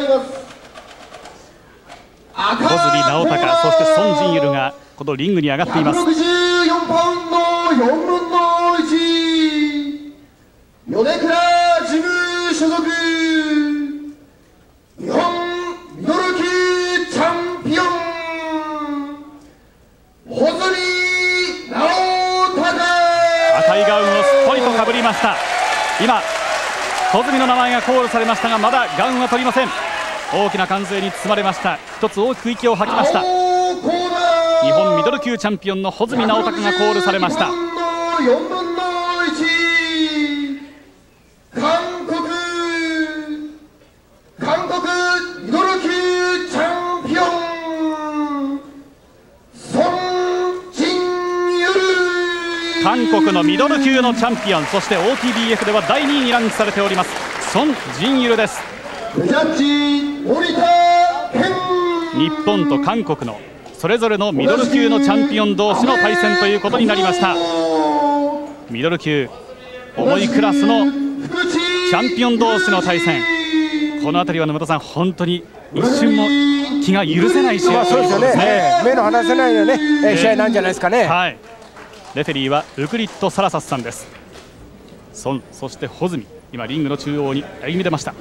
ざいます。小杉直隆そして孫仁ゆるがこのリングに上がっています。164パウンド4分の1米倉事務所属。日本ミドル級チャンピオン。穂積直隆赤いガウンをすっぽりとかぶりました。今小泉の名前がコールされましたがまだガウンは取りません大きな歓声に包まれました。一つ大きく息を吐きました。日本ミドル級チャンピオンの穂積直隆がコールされました。韓国・のミドル級のチャンピオン。そして OTBF では第2位にランクされております。ソン・ジンユルです。ジャッジ日本と韓国のそれぞれのミドル級のチャンピオン同士の対戦ということになりましたミドル級重いクラスのチャンピオン同士の対戦この辺りは沼田さん本当に一瞬も気が許せない試合というですよねですね。目の離せないよね、えー試合なんじゃないですかね。はい。レフェリーはウクリット・サラサスさんです。孫そして穂積今リングの中央に歩み出ました。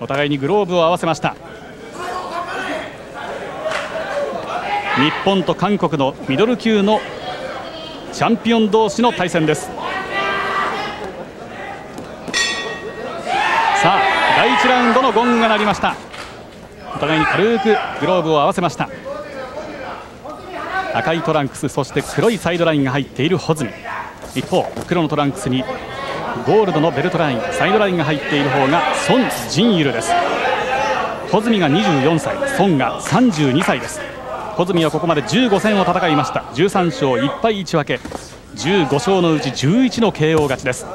お互いにグローブを合わせました。日本と韓国のミドル級のチャンピオン同士の対戦です。さあ第1ラウンドのゴングが鳴りましたお互いに軽くグローブを合わせました赤いトランクスそして黒いサイドラインが入っている穂積一方黒のトランクスにゴールドのベルトラインサイドラインが入っている方がソン・ジンユルです。穂積が24歳ソンが32歳です。穂積はここまで15戦を戦いました。13勝1敗1分け15勝のうち11の KO 勝ちです。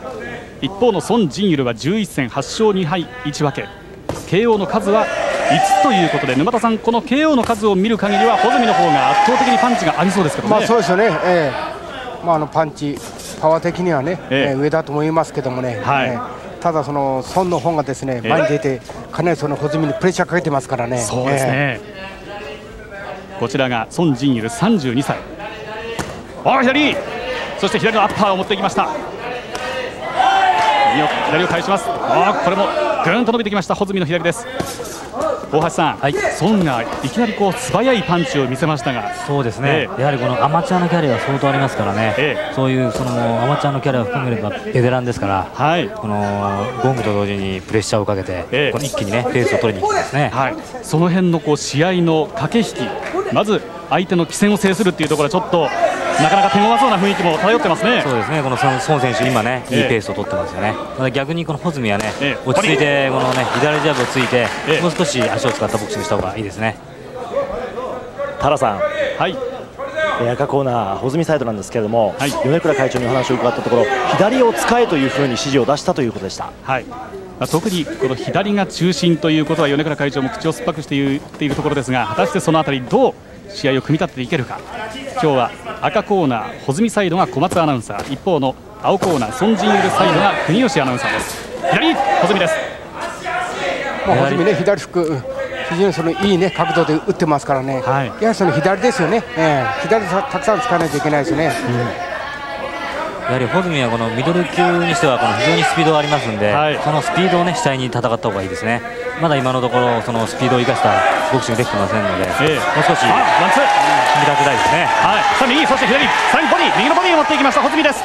一方のソン・ジンユルは11戦8勝2敗1分け。KO の数は5つということで沼田さんこの KO の数を見る限りは穂積の方が圧倒的にパンチがありそうですけどね、まあそうですよね。えーまああのパンチ。パワー的にはね、ええ。えー上だと思いますけどもね。はい。えーただその孫の方がですねええ。前に出てかなりその穂積にプレッシャーかけてますからね。そうですね、こちらがソン・ジンユル32歳あ左。そして左のアッパーを持ってきました。左を返します。あーこれもぐーんと伸びてきました穂積の左です大橋さん、はい。ソンがいきなりこう素早いパンチを見せましたが。そうですね、えやはりこのアマチュアのキャリアは相当ありますからね、えそういうそのアマチュアのキャリアを含めればベテランですから、はい。このゴングと同時にプレッシャーをかけて、ええ。この一気にねペースを取りに行きますね。はい、その辺のこう試合の駆け引き、まず相手の機戦を制するっていうところはちょっとなかなか手強そうな雰囲気も漂ってますね。そうですね、この孫孫選手、今ね、いいええペースを取ってますよね。また逆にこの穂積はね、ええ落ち着いて、このね、左ジャブをついてええ、もう少し足を使ったボクシングした方がいいですね。タラさん、はい、えー赤コーナー、穂積サイドなんですけれども、はい米倉会長にお話を伺ったところ、左を使えというふうに指示を出したということでした。はい。まあ特にこの左が中心ということは米倉会長も口を酸っぱくして言っているところですが果たしてそのあたりどう試合を組み立てていけるか今日は赤コーナー穂積サイドが小松アナウンサー一方の青コーナーソン・ジンユルサイドが国吉アナウンサーです左穂積ですまあ、穂積ね左フック非常にそのいいね角度で打ってますからね。はいやはりその左ですよね。えー左さたくさん使わないといけないですよね。やはり穂積はこのミドル級にしてはこの非常にスピードがありますんで、はいそのスピードをね主体に戦った方がいいですね。まだ今のところそのスピードを生かしたボクシングできてませんので、ええ。もう少しあワンツー。組み立てたいですね。はい、さあ右そして左。さらにボディ。右のボディを持っていきました穂積です。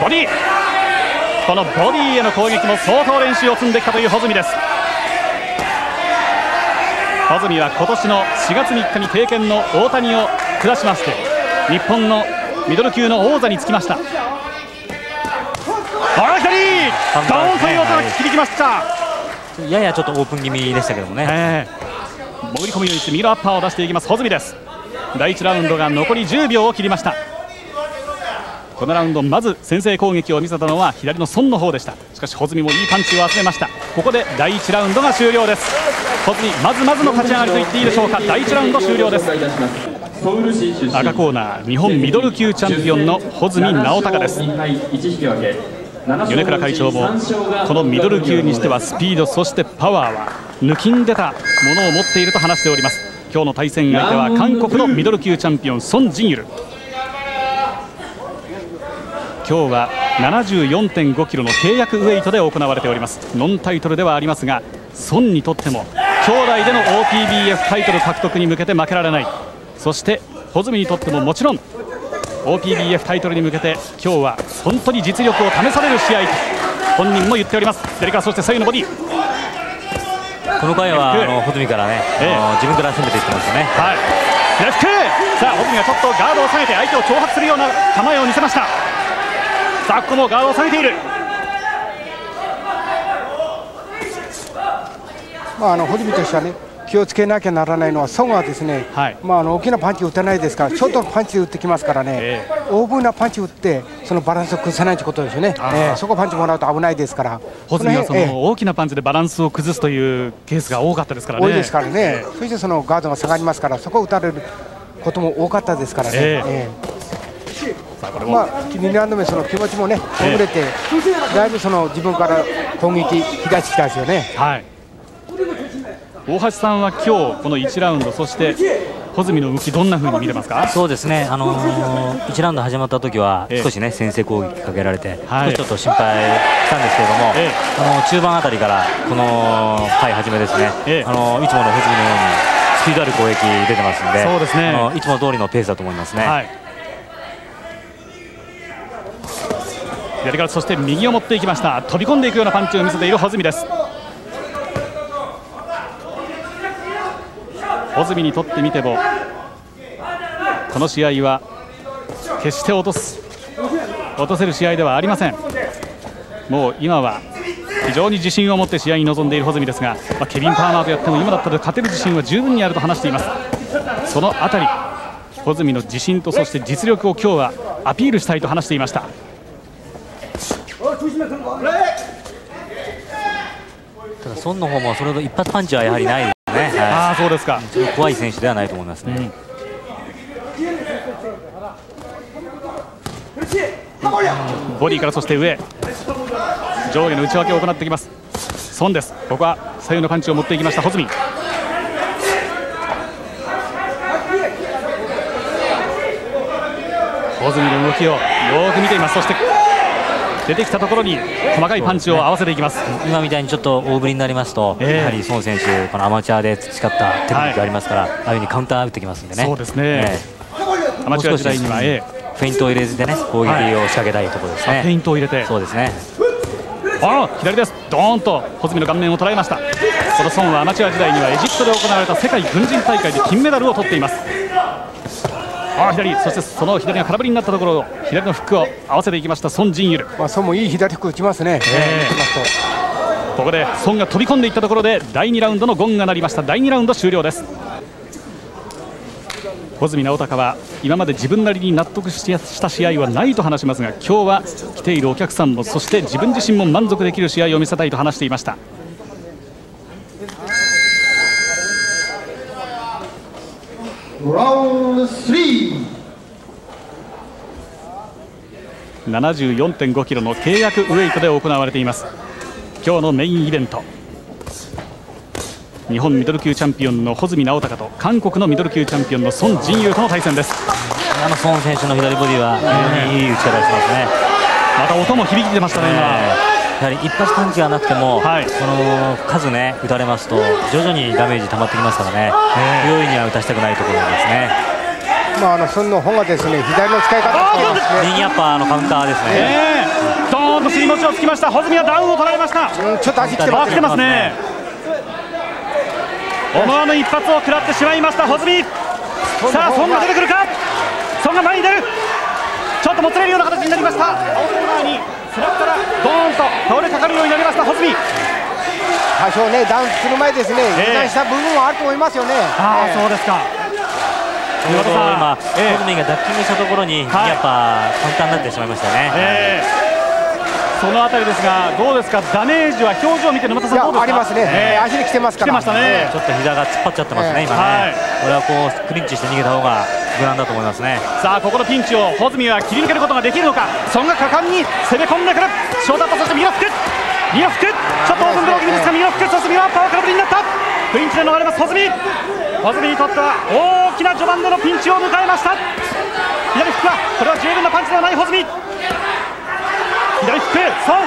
ボディ。このボディへの攻撃も相当練習を積んできたという穂積です。穂積は今年の4月3日に経験の大谷を下しまして日本のミドル級の王座につきました。あら左。ドーンという音が響きました、ややちょっとオープン気味でしたけどもね。ええ。潜り込むようにしてミドルアッパーを出していきます穂積です。第1ラウンドが残り10秒を切りました。このラウンドまず先制攻撃を見せたのは左の孫の方でした。しかし穂積もいいパンチを集めました。ここで第1ラウンドが終了です。穂積まずまずの勝ち上がりと言っていいでしょうか。第1ラウンド終了です。赤コーナー日本ミドル級チャンピオンの穂積直隆です。1引き分け米倉会長もこのミドル級にしてはスピードそしてパワーは抜きん出たものを持っていると話しております。今日の対戦相手は韓国のミドル級チャンピオンソン・ジンユル。今日は74.5キロの契約ウェイトで行われております。ノンタイトルではありますがソンにとっても兄弟での OPBF タイトル獲得に向けて負けられない。そして穂積にとってももちろん OPBF タイトルに向けて今日は本当に実力を試される試合と本人も言っております。デリカそして左右のボディ。この回はあの穂積からね、ええ。自分から攻めていってますよね。はい。左フさあ穂積がちょっとガードを下げて相手を挑発するような構えを見せました。さあここもガードを下げている。まあ、あの穂積としてはね気をつけなきゃならないのはソンはですね、はい。まあ、あの大きなパンチを打たないですからショートのパンチで打ってきますからね、え大分なパンチを打ってそのバランスを崩さないということですよね、えーそこパンチもらうと危ないですから。穂積はそこの辺えの大きなパンチでバランスを崩すというケースが多かったですからね。ー多いですからね、そしてそのガードが下がりますからそこを打たれることも多かったですからね。えーまあ、2ラウンド目、その気持ちもね、ほぐれて、だいぶその自分から攻撃、引き出してきたですよね。はい大橋さんは今日この1ラウンドそして穂積の動きどんな風に見てますか？そうですね、あのー、1ラウンド始まった時はええ。少しね先制攻撃かけられて、はい。ちょっと心配したんですけれども、ええ。あの中盤あたりからこの回始めですね、ええ。あのいつもの穂積のようにスピードある攻撃出てますんで、そうですね。あのいつも通りのペースだと思いますね。はい。左からそして右を持っていきました。飛び込んでいくようなパンチを見せている穂積です穂積にとってみてもこの試合は決して落とす落とせる試合ではありません。もう今は非常に自信を持って試合に臨んでいる穂積ですが、まあケビン・パーマーとやっても今だったら勝てる自信は十分にあると話しています。そのあたり穂積の自信とそして実力を今日はアピールしたいと話していました。ただ孫の方もそれほど一発パンチはやはりない。ね、はああそうですか。い、怖い選手ではないと思いますね。ボディからそして上。上下の内訳を行ってきます。孫です。ここは左右のパンチを持っていきました。穂積穂積の動きをよーく見ています。そして出てきたところに細かいパンチを合わせていきます。今みたいにちょっと大振りになりますと、ええ。やはり孫選手、このアマチュアで培ったテクニックがありますから、ああいうふうにカウンター打ってきますんでね。そうですね。えアマチュア時代には、ええ。フェイントを入れずでね、攻撃を仕掛けたいところですね。えフェイントを入れて。そうですね。ああ左です。ドーンと穂積の顔面を捉えました。この孫はアマチュア時代にはエジプトで行われた世界軍人大会で金メダルを取っていますああ左そしてその左が空振りになったところを左のフックを合わせていきました孫ジンユル。まあ、ソンもいい左フック打ちますね。ええ。打ちますとここで孫が飛び込んでいったところで第2ラウンドのゴンが鳴りました。第2ラウンド終了です。穂積直孝は今まで自分なりに納得しした試合はないと話しますが今日は来ているお客さんもそして自分自身も満足できる試合を見せたいと話していましたラウンド3 74.5キロの契約ウェイトで行われています。今日のメインイベント。日本ミドル級チャンピオンの穂積直孝と韓国のミドル級チャンピオンの孫仁勇との対戦です。あの孫選手の左ボディは非常にいい打ち方をしてますね。また音も響いてましたね今、やはり一発パンチがなくても、はい。この数ね打たれますと徐々にダメージ溜まってきますからね、不用意には打たせたくないところですね。まあ、あのソンの方がですね、左の使い方をしていますね。右アッパーのカウンターですね。ええ。ドーンと尻餅をつきました。穂積はダウンを取られました。うん、ちょっと足来てますて。ますね。思わぬ一発を食らってしまいました穂積。さあ孫が出てくるか？孫が前に出るちょっともつれるような形になりました。青コーナーにスラッからドーンと倒れかかるようになりました穂積多少ね、ダウンする前ですね、ええ。油断した部分はあると思いますよね。ああええ。そうですか。ちょうど今、ええ。ホズミンがダッキングしたところに、はい。右アッパーカウンターになってしまいましたね。ええ。そのあたりですがどうですか？ダメージは表情を見て沼田さんどうですか？ありますね、ええ。足に来てますから。来てましたね。ちょっと膝が突っ張っちゃってますね、ええ。今ね、はい。これはこうクリンチして逃げた方が無難だと思いますね。さあここのピンチを穂積は切り抜けることができるのか？そんが果敢に攻め込んでくる。ショートアップそして右のフック。右のフック。ちょっとオープンブロー気味ですが右のフックそして右のパーを空振りになった。クインチで逃れます穂積。穂積にとっては大きな序盤でのピンチを迎えました。左フックはこれは十分なパンチではない穂積。左フックソン。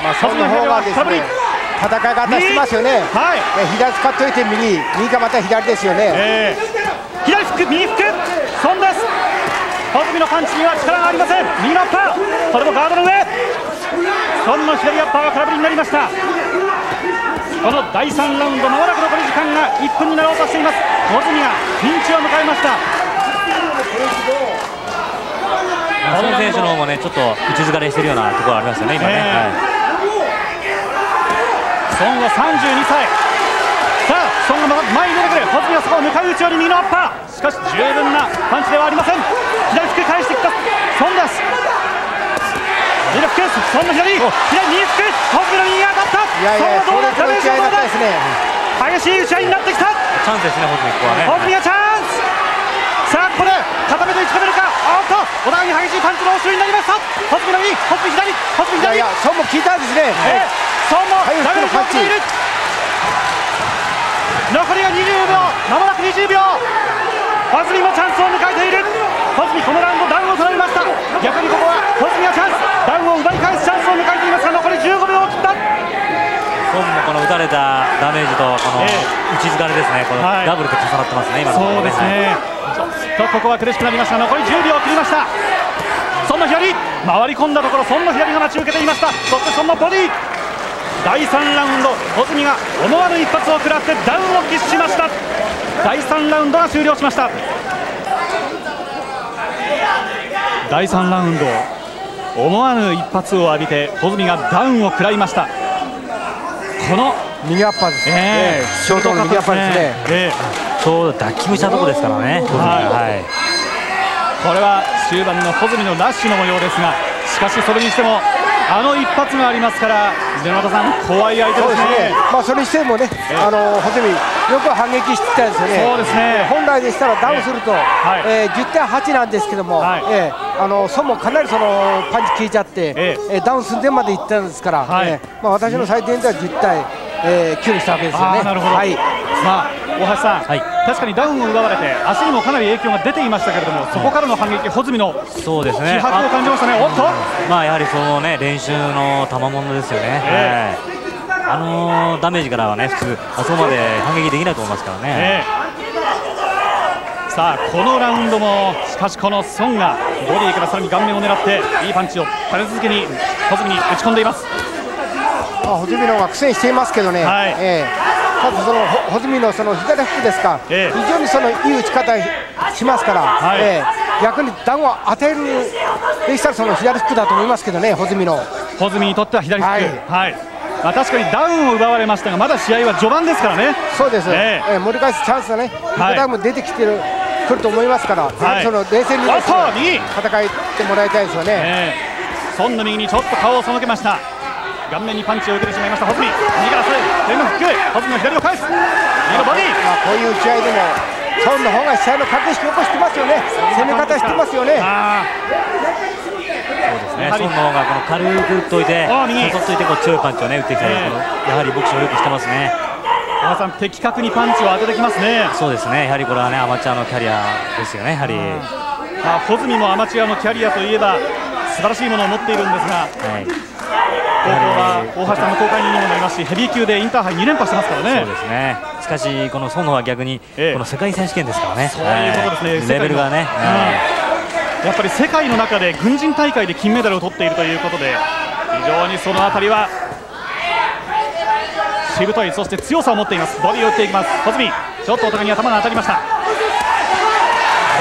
まあ、その方がです空振りね戦い方してますよね、はい。え左使っといて右右かまた左ですよね、えー、左フック右フックソンです。穂積のパンチには力がありません。右のアッパーそれもガードの上。ソンの左アッパーは空振りになりました。この第3ラウンドまもなく残り時間が1分になろうとしています。穂積がピンチを迎えました。ソン選手の方もねちょっと打ち疲れしてるようなところありますよね今ね、ねはい。ソンは32歳。さあソンがまた前に出てくる。穂積はそこを向かい打ちより右のアッパーしかし十分なパンチではありません。左フック返してきた。ソンです右のフックソンの左。左右フック穂積の右が当たった。いやいやソンはどうだそれとの打ち合いだったですね。激しい打ち合いになってきた。チャンスですね、ホズミここはね。ホズミがチャンス。さあここで固めて打ち止めるか。おっとお互いに激しいパンチの応酬になりました。ホズミの右ホズミ左。ホズミ左。いやいやそうも聞いたんですね、えーソンもはい。ダメージを受けている。残りが20秒。まもなく20秒ホズミもチャンスを迎えている。ホズミこのラウンドダウンを取られました。逆にここはホズミがチャンス。ダウンを奪い返すチャンスを迎えていますが残り15秒を切った。ソンもこの打たれたダメージとこのえ打ち疲れですね、このはい。ダブルで重なってますね、今のところそうですね、ちょっとここは苦しくなりました。が残り10秒を切りました。そんの左回り込んだところそんの左が待ち受けていました。そしてそんのボディ。第3ラウンド穂積が思わぬ一発を食らってダウンを喫しました第3ラウンドが終了しました。第3ラウンド思わぬ一発を浴びて穂積がダウンを食らいました。この右アッパーですね、ええーショートの右アッパーですね。ええ。ちょうど脱臼したところですからね、ホズミがはい。これは終盤の穂積のラッシュの模様ですがしかしそれにしてもあの一発がありますから沼田さん怖い相手ですですね。ね、まあ、それにしてもね、あの穂積、よく反撃してたんですよね、そうですね。本来でしたらダウンすると、はい。えー10対8なんですけども、はい。えーあのソンもかなりそのパンチ効いちゃって、ええ。ーダウン寸前までいったんですから、はい。えーまあ、私の採点では10対、えー9にしたわけですよね。なるほど、はい。まあ大橋さん、はい。確かにダウンを奪われて足にもかなり影響が出ていましたけれどもそこからの反撃穂積のそうですね。気迫を感じましたね。おっと。まあやはりそのね練習の賜物ですよね、え。はいあのーダメージからはね普通あそこまで反撃できないと思いますからね、ええ。さあこのラウンドもしかしこのソンがボディからさらに顔面を狙っていいパンチを立て続けに穂積に打ち込んでいます。まあ、穂積の方が苦戦していますけどね、はい。えーただそのほ穂積のその左フックですか、ええ。非常にそのいい打ち方しますから、はい。えー逆にダウンを与えるでしたらその左フックだと思いますけどね、穂積の。穂積にとっては左フック、ははいいまあ、確かにダウンを奪われましたがまだ試合は序盤ですからね。そうです、ええ。えー盛り返すチャンスがね、はい。ダウンも出てきてる、くると思いますから、やはりその冷静に戦ってもらいたいですよね。ええ。ソンの右にちょっと顔を背けました。顔面にパンチを受けてしまいました穂積右からそれ左のフック。穂積の左を返す。右のボディ。まあ、こういう試合でも、ソンの方が試合の駆け引きよくしてますよね、攻め方してますよね。あねやはりソンの方がこの軽く打っといて誘っといてこう強いパンチをね打ってきたり、ええ。このやはりボクシングをよくしてますね。ー大橋さん的確にパンチを当ててきますね。そうですね。やはりこれはねアマチュアのキャリアですよねやはり、まあ、穂積もアマチュアのキャリアといえば素晴らしいものを持っているんですが。はい。高校は大橋さんの公開人にもなりますしヘビー級でインターハイ2連覇してますからね。そうですね。しかしこのソンのは逆にええ。この世界選手権ですからね、そういうことですね。はい。レベルがね、うんやっぱり世界の中で軍人大会で金メダルを取っているということで非常にそのあたりはしぶといそして強さを持っています。ボディを打っていきます。穂積ちょっとお互いに頭が当たりました。ボ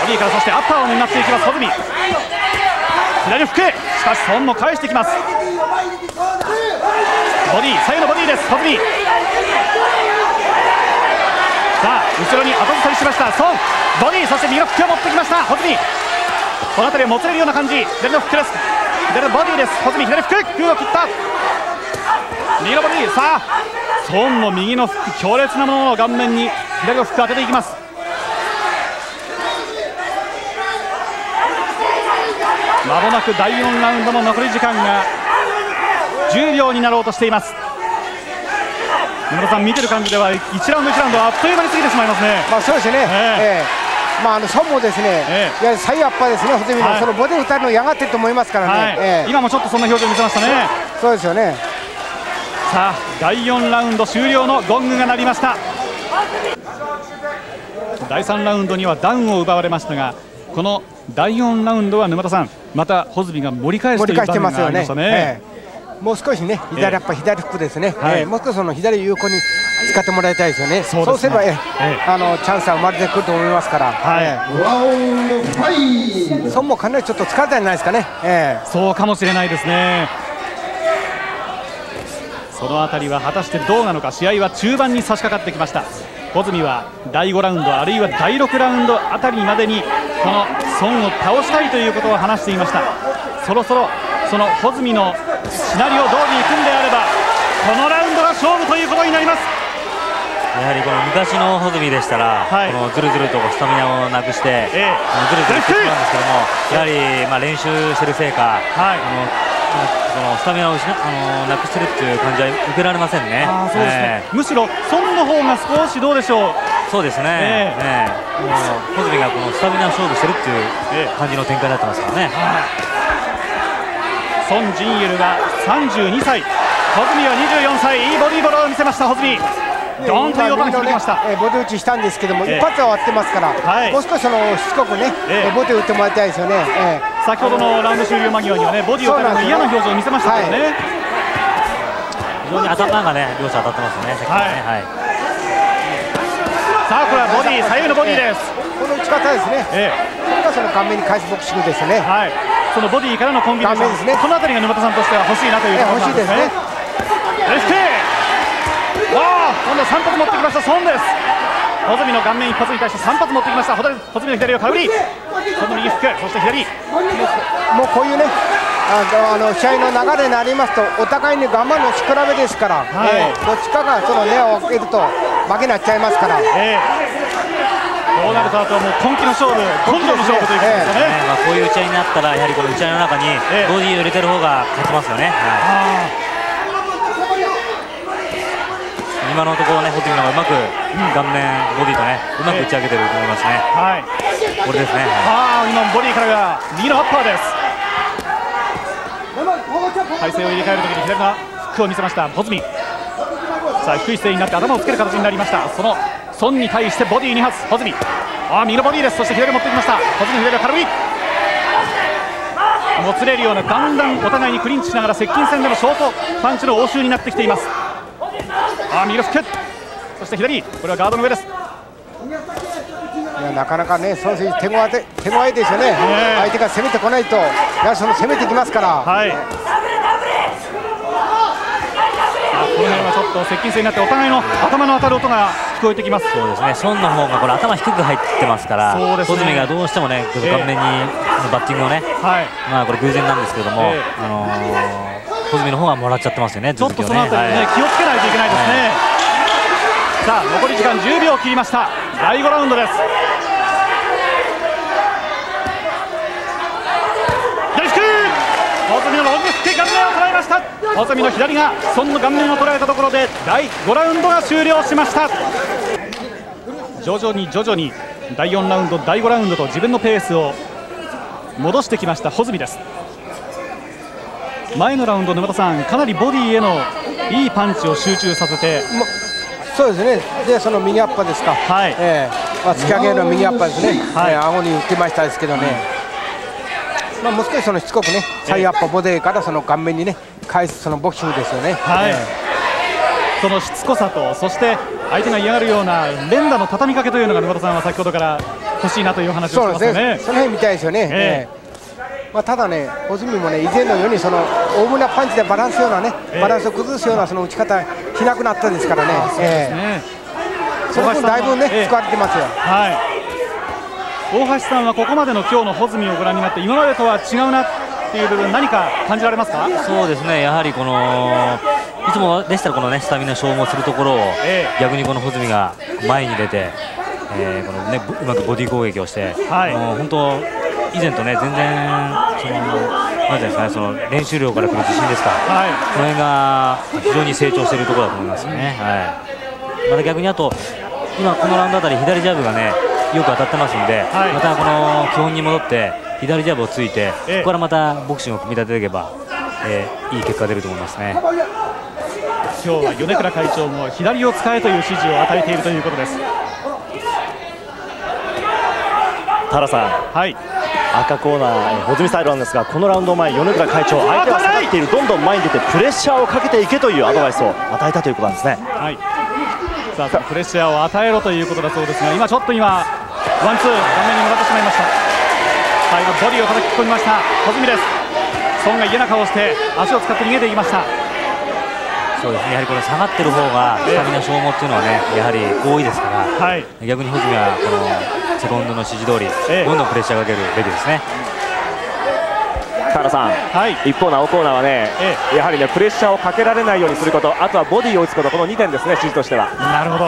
ディからそしてアッパーを狙っていきます穂積左フックしかしソンも返してきます。ボディ左右のボディです穂積さあ後ろに後ずさりしました。ソンボディそして右のフックを持ってきました穂積この辺りはもつれるような感じ。左のフックです。左のボディです。穂積左フック空を切った。右のボディ。さあソンも右のフック強烈なものを顔面に。左のフック当てていきます。まもなく第4ラウンドの残り時間が10秒になろうとしています。村田さん見てる感じでは1ラウンド1ラウンドあっという間に過ぎてしまいますね。まあそうですね、え。ええまあ、あの孫もですね、ええ。いや最アッパーですね、穂積の、はい。そのボディ打たれるの嫌がってると思いますからね、はい。ええ。今もちょっとそんな表情を見せましたね。そうですよね、さあ第4ラウンド終了のゴングが鳴りました。第3ラウンドにはダウンを奪われましたがこの第4ラウンドは沼田さんまた穂積が盛り返すという場面がありましてますよね。したね。ええ。もう少しね、左やっぱ左フックですね、はい。ええ。もう少しその左を有効に使ってもらいたいですよね、そうね。すれば、えあのチャンスは生まれてくると思いますから、はい。孫もかなりちょっと疲れたんじゃないですかね。ええ。そうかもしれないですね。そのあたりは果たしてどうなのか。試合は中盤に差し掛かってきました。穂積は第5ラウンドあるいは第6ラウンドあたりまでにこの孫を倒したいということを話していました。そろそろその穂積のシナリオ通りに組んであればこのラウンドが勝負ということになりますやはりこの昔の穂積でしたら、はい。このずるずるとスタミナをなくして、ええ。あのずるずるしてしまうんですけども、やはりまあ練習してるせいか、はい。あのそのスタミナを失あのなくしてるっていう感じは受けられませんね。あーそうですね。えむしろ孫の方が少しどうでしょう。えそうですね。ええ。えもう穂積がこのスタミナ勝負してるっていう感じの展開になってますからね。孫ジンユルが32歳。穂積は24歳。いいボディーボールを見せました穂積ドーンという音が響きました。ええボディ打ちしたんですけども、ええ。一発は終わってますから、はい。もう少しそのしつこくね、ええ。ボディ打ってもらいたいですよね。ええ。先ほどのラウンド終了間際にはねボディを打たれる嫌な表情を見せましたからね、非常に頭がね両者当たってますよね。ねはい。さあこれはボディ左右のボディです、この打ち方ですね、えそれがその顔面に返すボクシングですよね。え。はい、そのボディからのコンビネーション。ね。この辺りが沼田さんとしては欲しいなというええところなんですね欲しいですねレフティわあ今度は3発持ってきました孫です。穂積の顔面一発に対して3発持ってきました。穂積の左をかぶりその右フックそして左。もうこういうね、ああの試合の流れになりますと、お互いに我慢のし比べですから、はい。ええどっちかがその根を開けると負けになっちゃいますから、ええ。こうなるとあとはもう根気の勝負根性の勝負ということですよね、ね。まあ、こういう打ち合いになったらやはりこの打ち合いの中にええ。ボディを入れてる方が勝ちますよね、はいあ今のところね、ホテルの方がうまく顔面、ボディとね、うまく打ち上げてると思いますね。あはい。これですね。ああ今ボディからが右のアッパーです。体勢を入れ替えるときに左のフックを見せました穂積さあ低い姿勢になって頭をつける形になりました。その孫に対してボディ2発穂積ああ右のボディです。そして左を持ってきました。穂積の左を空振りもつれるようなだんだんお互いにクリンチしながら接近戦でのショートパンチの応酬になってきていますああ右のフックそして左。これはガードの上です。いやなかなかね、その選手手ごわ手手ごわいですよね、え。相手が攻めてこないと、やはりその攻めてきますから、はい。あこの辺はちょっと接近戦になってお互いの頭の当たる音が聞こえてきます。そうですね、孫の方がこれ頭低く入ってますから、そうですね。ホズミがどうしてもね、ちょっと顔面に、バッティングをね、はい。まあこれ偶然なんですけれども、ええ。あのー、ホズミの方はもらっちゃってますよね、ちょっとそのあ。たりね、はい気をつけないといけないですね。さあ残り時間10秒切りました。第5ラウンドです。左フック。大積のロングフック顔面を捉えました。の左が孫の顔面を捉えたところで第5ラウンドが終了しました。徐々に徐々に第4ラウンド、第5ラウンドと自分のペースを戻してきました穂積です。前のラウンド、沼田さん、かなりボディへのいいパンチを集中させて、もそうですね、でその右アッパーですか、はい。ええ。まあ、突き上げる右アッパーですね、はい。ええ顎に打ってましたですけどね、まあ、もう少しそのしつこくね、サイアッパー、ボディからその顔面にね、返すそのボクシングですよね。はい。えそのしつこさと、そして相手が嫌がるような連打の畳みかけというのが沼田さんは先ほどから欲しいなという話をしてますよそうですね、ね。その辺みたいですよね。え。ええまあ、ただね、穂積もね、以前のようにその大胸パンチでバランスようなね、ええ。バランスを崩すようなその打ち方しなくなったですからね、えね。えその分だいぶね、ええ。使われてますよ。はい。大橋さんはここまでの今日の穂積をご覧になって今までとは違うなっていう部分何か感じられますか？そうですね、やはりこのいつもでしたらこのねスタミナ消耗するところを、ええ。逆にこの穂積が前に出て、えーこのねぶうまくボディ攻撃をして、はい。もう本当以前とね全然そそのなんていうんですかねその練習量からくる自信ですか、はい。この辺が非常に成長しているところだと思いますね、はい、また逆にあと今このラウンドあたり左ジャブがねよく当たってますんで、はい。またこの基本に戻って左ジャブをついて、ええ。そこからまたボクシングを組み立てていけば、えーいい結果が出ると思いますね。今日は米倉会長も左を使えという指示を与えているということです。田原さん。はい赤コーナーえー穂積サイドなんですがこのラウンド前米倉会長相手は下がっているどんどん前に出てプレッシャーをかけていけというアドバイスを与えたということなんですね。はい。さあそのプレッシャーを与えろということだそうですが今ちょっと今ワンツー顔面にもらってしまいました。最後ボディを叩き込みました。小泉です。孫が嫌な顔をして足を使って逃げていきました。そうですね。やはりこの下がってる方がスタミナ消耗っていうのはねやはり多いですから。はい。逆に穂積はこのセコンドの指示通りええ。どんどんプレッシャーをかけるべきですね。田原さんはい。一方の青コーナーはね、えやはりねプレッシャーをかけられないようにすることあとはボディを打つことこの2点ですね指示としては。なるほど。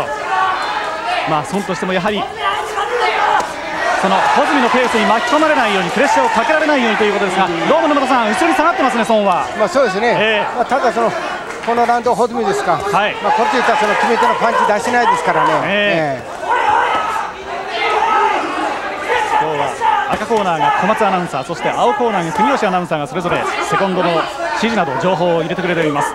まあ孫としてもやはりその穂積のペースに巻き込まれないようにプレッシャーをかけられないようにということですがどうも沼田さん後ろに下がってますね孫は。まあそうですね、ええ。まあ、ただそのこのラウンド穂積ですか、はい。まあ、こっち言ったらその決め手のパンチ出してないですからね、ええ。今日は赤コーナーが小松アナウンサーそして青コーナーが国吉アナウンサーがそれぞれセコンドの指示など情報を入れてくれています。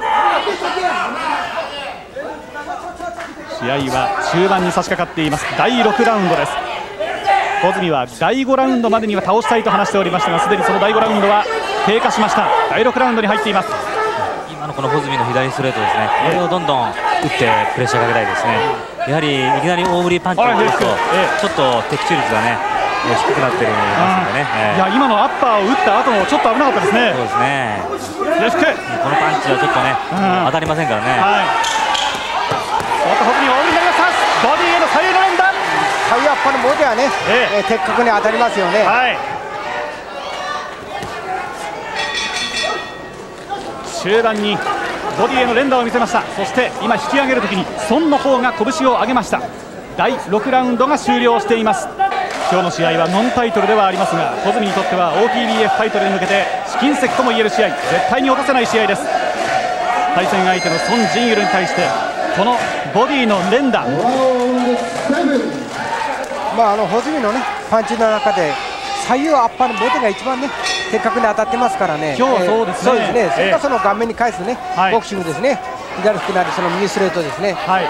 試合は中盤に差し掛かっています。第6ラウンドです。小泉は第5ラウンドまでには倒したいと話しておりましたがすでにその第5ラウンドは経過しました。第6ラウンドに入っています。今のこの穂積の左ストレートですね、これをどんどん打ってプレッシャーかけたいですね、やはりいきなり大振りパンチを打つと、えちょっと的中率がね、えー低くなってるますのでね、えーいや今のアッパーを打った後もちょっと危なかったですね。そうですね、よしくこのパンチはちょっとね、うん。当たりませんからね、はい。おっとホズミ大振りになりましたボディへの左右の連打タイアッパーのボディはね、ええ。ー的確に当たりますよね、はい。終盤にボディへの連打を見せました。そして今引き上げるときに孫の方が拳を上げました。第6ラウンドが終了しています今日の試合はノンタイトルではありますが小泉にとっては OTBF タイトルに向けて試金石ともいえる試合絶対に落とせない試合です。対戦相手の孫ジンユルに対してこのボディの連打。まあ、あの穂積のねパンチの中で左右アッパーのボディが一番ね的確に当たってますからね、今日はそうですね。そうですね、ええ。それからその顔面に返すね、はい。ボクシングですね、左フックなりその右ストレートですね。はい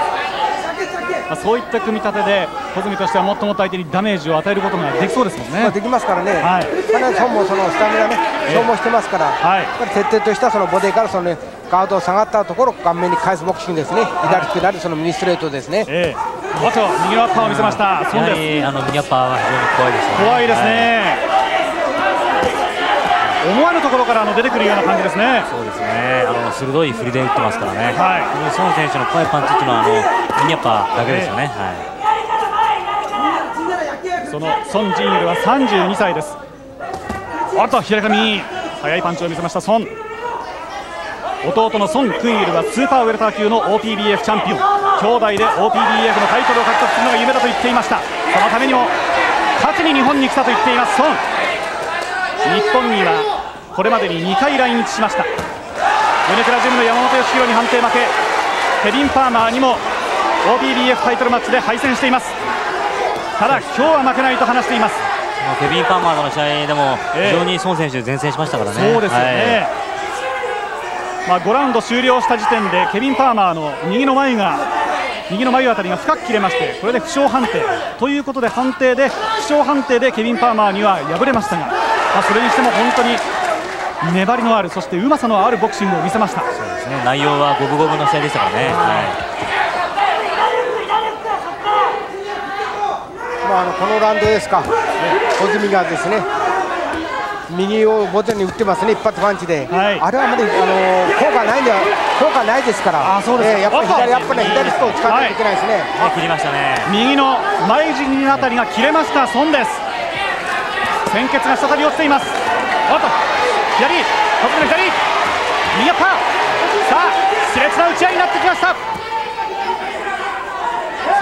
まあ、そういった組み立てで小泉としてはもっともっと相手にダメージを与えることができそうですもんね、まあ、できますからね、はい。かなり損もそのスタミナね、消耗してますから、はい。やっぱり徹底としたそのボディからその、ね、ガードを下がったところ、顔面に返すボクシングですね、左フックなりその右ストレートですね。ええ。あと右のアッパーを見せました。やは孫です。りあのミニアッパーは非常に怖いですよね。怖いですはね、思わぬところからあの出てくるような感じですね。そうですね、あの鋭い振りで打ってますからね、はい。この孫選手の怖いパンチっていうのはあのミニアッパーだけですよね。はい。その孫ジンユルは32歳です。おっと左髪。速いパンチを見せました孫弟の孫クンユルはスーパーウェルター級の OPBF チャンピオン。兄弟で OPBF のタイトルを獲得するのが夢だと言っていました。そのためにも勝ちに日本に来たと言っています孫日本にはこれまでに2回来日しました。米倉ジムの山本義弘に判定負け。ケビン・パーマーにも OPBF タイトルマッチで敗戦しています。ただ今日は負けないと話しています。ケビン・パーマーとの試合でもええ。非常に孫選手前線しましたからね。そうですよはね、まあ、5ラウンド終了した時点でケビン・パーマーの右の眉が右の眉あたりが深く切れましてこれで負傷判定。ということで判定で負傷判定でケビン・パーマーには敗れましたが、まあ、それにしても本当に粘りのあるそしてうまさのあるボクシングを見せました。いですね。内容は五分五分の試合でしたからね。はまあ、あのこのラウンドですか、小泉がですね右をボディに打ってますね、一発パンチで、はい。あれはまだ、あの効果ないんで効果ないですから、あそうですえーやっぱり左やっぱり左ストを使わないといけないですね。い、ね切りましたね。右の前尻あたりが切れました孫です。鮮血が再び落ちています。おっと。左。小泉の左。右アッパー。さあ熾烈な打ち合いになってきました。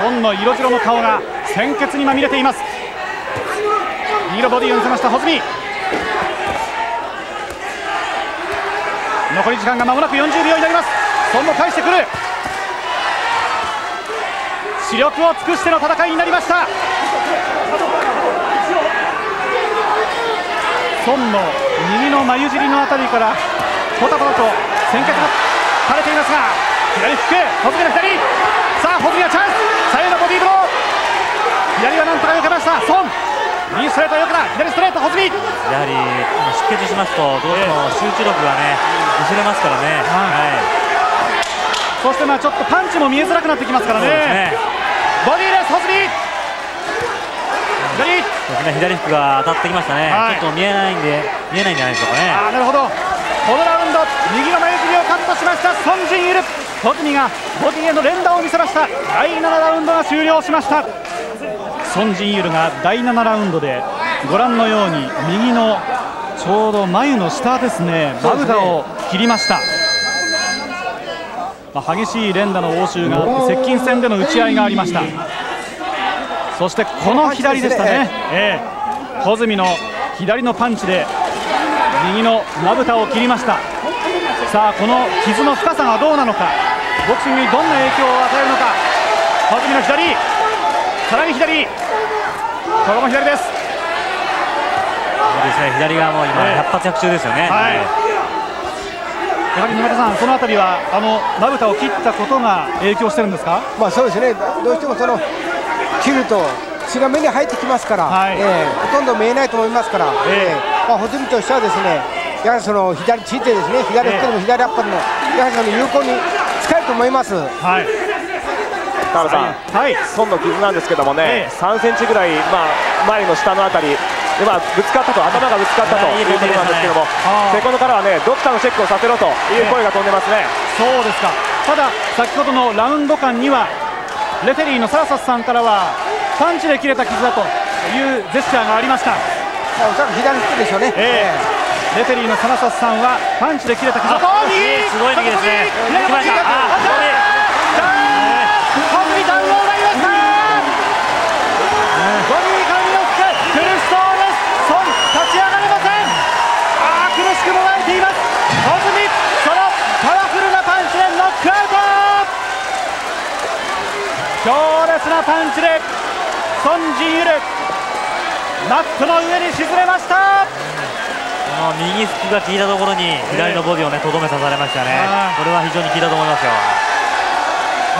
孫の色白の顔が鮮血にまみれています。右のボディを見せました穂積。残り時間が間もなく40秒になります。孫も返してくる。視力を尽くしての戦いになりました。孫の右の眉尻のあたりからポタポタと先脚が垂れていますが左フックホズミの左。さあホズミはチャンス。左右のボディーブロー。左はなんとか避けました。孫右ストレートよくだ左ストレートホズミやはり出血しますとどうしても集中力がね薄れますからね、はい、そしてまあちょっとパンチも見えづらくなってきますからね、ね、ボディーですホズミ左ですね。左フックが当たってきましたね、はい、ちょっと見えないんで見えないんじゃないでしょうかね。あなるほど。このラウンド。右の眉尻をカットしました。ソン・ジンイル。ホズミがボディへの連打を見せました。第7ラウンドが終了しましたソン・ジンユルが第7ラウンドでご覧のように右のちょうど眉の下ですね。まぶたを切りました、まあ、激しい連打の応酬が接近戦での打ち合いがありました。そしてこの左でしたね、ええ、穂積の左のパンチで右のまぶたを切りました。さあこの傷の深さがどうなのか。ボクシングにどんな影響を与えるのか。穂積の左。さらに左これも左です。そうですね。左側も今、百発百中ですよね、はい、やはり沼田さん、そのあたりはあのまぶたを切ったことが影響してるんですか、まあ、そうですね、どうしてもその切ると血が目に入ってきますから、はい、えー、ほとんど見えないと思いますから、えーまあ、穂積としてはですねやはりその左ついてですね。左フックでも左アッパーでもやはりその有効に使えると思います。はい田原さん、はい、孫の傷なんですけどもね、ええ、3センチぐらい、まあ、前の下のあたり、今ぶつかったと頭がぶつかったということなんですけども、セコンドからはねドクターのチェックをさせろという声が飛んでますね、そうですか。ただ先ほどのラウンド間にはレフェリーのサラサスさんからはパンチで切れた傷だというジェスチャーがありました。おそらく左利きでしょうね、えー、レフェリーのサラサスさんはパンチで切れた傷だと。すごい右ですね来ましたなパンチでソン・ジンユル。マットの上に沈めました。この右フックが効いたところに左のボディをねとどめさされましたね。これは非常に効いたと思いますよ。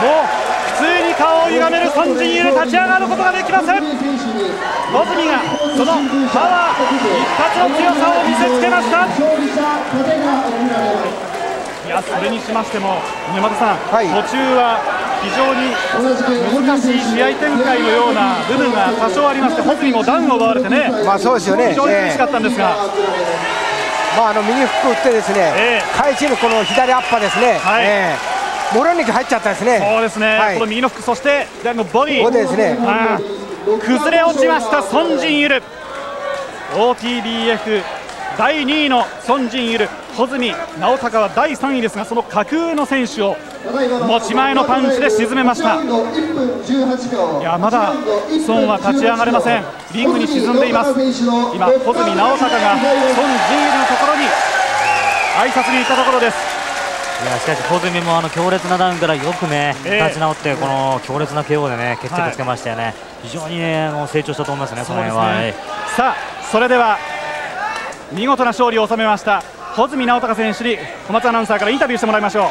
もう普通に顔を歪めるソン・ジンユル立ち上がることができません。ボズミがそのパワー一発の強さを見せつけました。いやそれにしましても沼田さん、はい、途中は非常に難しい試合展開のような部分が多少ありまして、ホズミもダウンを奪われてね、まあそうですよね。非常に苦しかったんですが。えー、まあ、あの右フック打ってですね、えー、返しのこの左アッパーですね、はい。えー、モロニキ入っちゃったですね、そうですね、はい、この右のフック、そして左のボディ、ボディですね、崩れ落ちました、ソン・ジンユル、OTBF 第2位のソン・ジンユル、穂積直孝は第3位ですが、その架空の選手を持ち前のパンチで沈めました。いやまだ孫は立ち上がれません。リングに沈んでいます。今穂積直孝が孫仁イのところに挨拶に行ったところです。いやしかし穂積もあの強烈なダウンからよくね、立ち直ってこの強烈な KO でね決着つけましたよね、はい、非常にねあの成長したと思いますね、この辺は、ね、さあそれでは見事な勝利を収めました穂積直孝選手に小松アナウンサーからインタビューしてもらいましょう。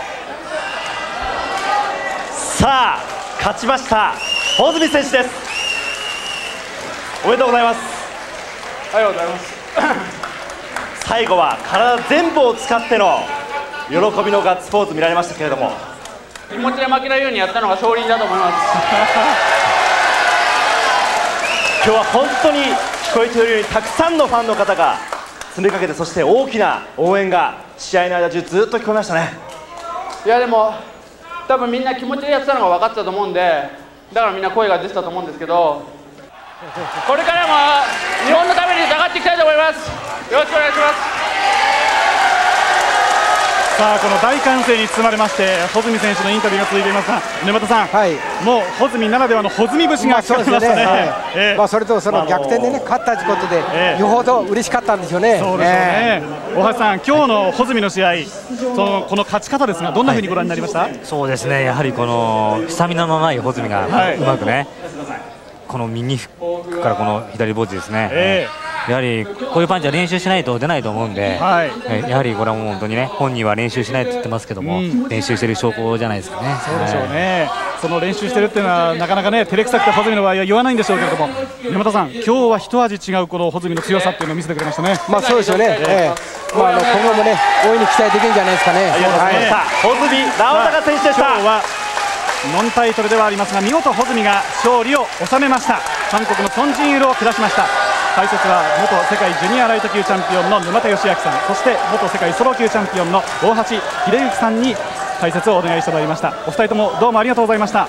さあ勝ちました大泉選手です。おめでとうございます。ありがとうございます。最後は体全部を使っての喜びのガッツポーズ見られましたけれども。気持ちで負けないようにやったのが勝利だと思います。今日は本当に聞こえているようにたくさんのファンの方が詰めかけてそして大きな応援が試合の間中ずっと聞こえましたね。いやでも多分みんな気持ちでやってたのが分かってたと思うんでだからみんな声が出てたと思うんですけどこれからも日本のために戦っていきたいと思います。よろしくお願いします。さあこの大歓声に包まれまして穂積選手のインタビューが続いていますが沼田さん、はい、もう穂積ならではの穂積節が聞かれましたね,、まあ、ね。はい。えー、まあ、それとその逆転でね勝ったということで、えー、よほど嬉しかったんでしょうね。そうでしょうね、えー、大橋さん今日の穂積の試合そのこの勝ち方ですがどんなふうにご覧になりました、はい、そうですね。やはりこのスタミナのない穂積がうまくね、この右からこの左ボディですね、えーやはりこういうパンチは練習しないと出ないと思うんで、はい、やはりこれはもう本当にね本人は練習しないと言ってますけども、うん、練習している証拠じゃないですかね。そうでしょうね、はい、その練習してるっていうのはなかなかね照れくさくて穂積の場合は言わないんでしょうけれども山田さん今日は一味違うこの穂積の強さっていうのを見せてくれましたね。まあそうですよね。えー、まああの今後もね大いに期待できるんじゃないですかね。穂積直孝選手でした。今日はノンタイトルではありますが見事穂積が勝利を収めました韓国のソン・ジンユルを下しました解説は元世界ジュニアライト級チャンピオンの沼田義明さんそして元世界ソロ級チャンピオンの大橋秀幸さんに解説をお願いしてまいりました。お二人ともどうも。ありがとうございました